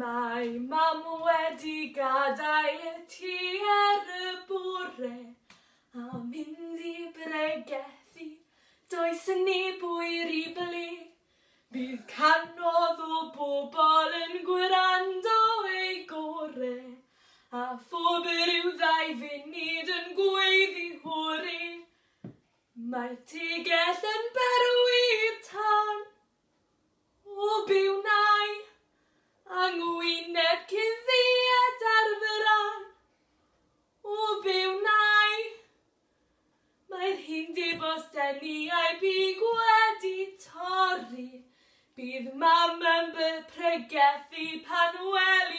Mae mam wedi gadael y tŷ er y bore a mynd i bregethu, does yn neb bwyr i ble. Bydd canodd o bobl yn gwrando ei gore a phob yr yw ddau funud yn gweiddi hwri. Mae tegell yn berwyd. undeb o seniau byg wedi torri. Bydd mam yn byprygeth i pan wel